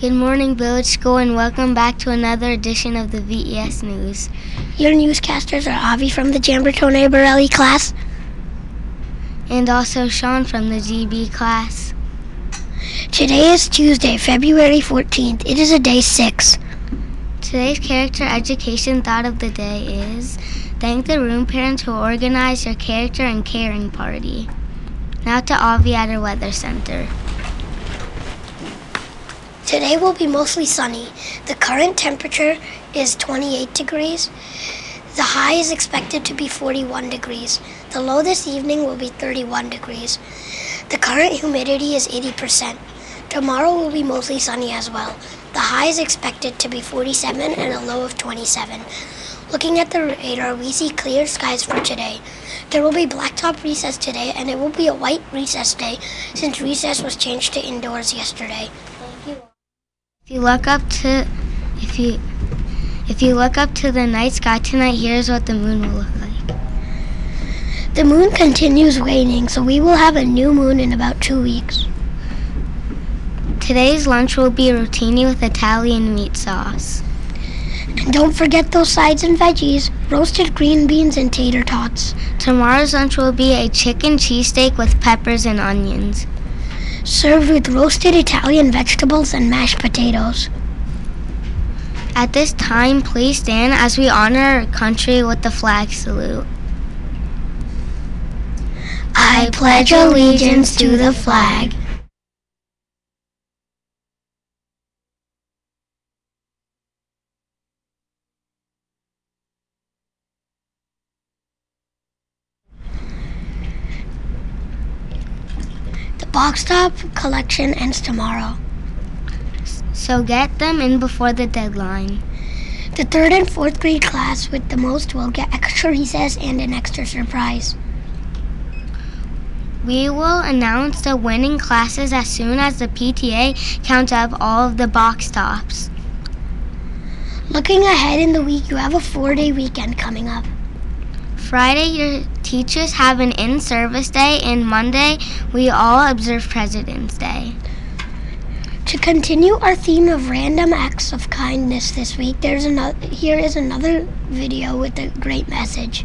Good morning, Village School, and welcome back to another edition of the VES News. Your newscasters are Avi from the Giambertone Borelli class. And also Sean from the GB class. Today is Tuesday, February 14th. It is a day six. Today's character education thought of the day is Thank the room parents who organized your character and caring party. Now to Avi at our weather center. Today will be mostly sunny. The current temperature is 28 degrees. The high is expected to be 41 degrees. The low this evening will be 31 degrees. The current humidity is 80%. Tomorrow will be mostly sunny as well. The high is expected to be 47 and a low of 27. Looking at the radar, we see clear skies for today. There will be blacktop recess today, and it will be a white recess day since recess was changed to indoors yesterday. If you look up to if you if you look up to the night sky tonight, here's what the moon will look like. The moon continues waning, so we will have a new moon in about two weeks. Today's lunch will be rotini with Italian meat sauce. And don't forget those sides and veggies roasted green beans and tater tots. Tomorrow's lunch will be a chicken cheesesteak with peppers and onions. Served with roasted Italian vegetables and mashed potatoes. At this time, please stand as we honor our country with the flag salute. I pledge allegiance to the flag The box top collection ends tomorrow. So get them in before the deadline. The third and fourth grade class with the most will get extra recess and an extra surprise. We will announce the winning classes as soon as the PTA counts up all of the box tops. Looking ahead in the week, you have a four day weekend coming up. Friday, your teachers have an in service day, and Monday, we all observe President's Day. To continue our theme of random acts of kindness this week, there's another here is another video with a great message.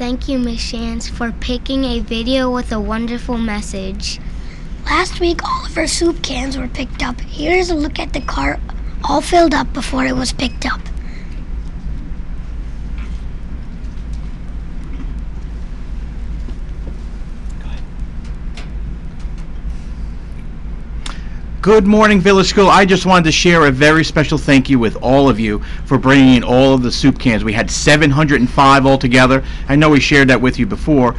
Thank you, Miss Shans, for picking a video with a wonderful message. Last week, all of our soup cans were picked up. Here's a look at the cart all filled up before it was picked up. Good morning, Village School. I just wanted to share a very special thank you with all of you for bringing in all of the soup cans. We had 705 altogether. I know we shared that with you before,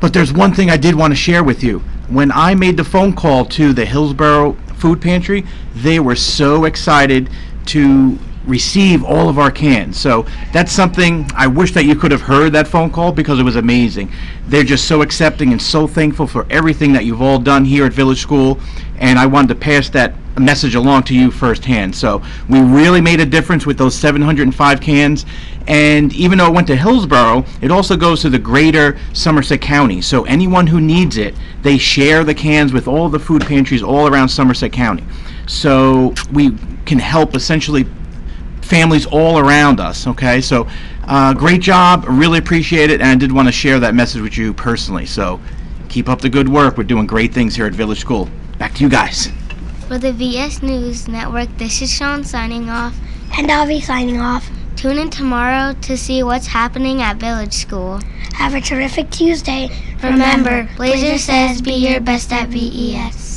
but there's one thing I did want to share with you. When I made the phone call to the Hillsborough Food Pantry, they were so excited to receive all of our cans. So that's something I wish that you could have heard that phone call because it was amazing. They're just so accepting and so thankful for everything that you've all done here at Village School, and I wanted to pass that message along to you firsthand. So we really made a difference with those 705 cans, and even though it went to Hillsborough, it also goes to the greater Somerset County. So anyone who needs it, they share the cans with all the food pantries all around Somerset County. So we can help essentially families all around us. Okay, so uh, great job. Really appreciate it, and I did want to share that message with you personally. So keep up the good work. We're doing great things here at Village School. Back to you guys. For the VS News Network, this is Sean signing off. And I'll be signing off. Tune in tomorrow to see what's happening at Village School. Have a terrific Tuesday. Remember, Blazer says be your best at VES.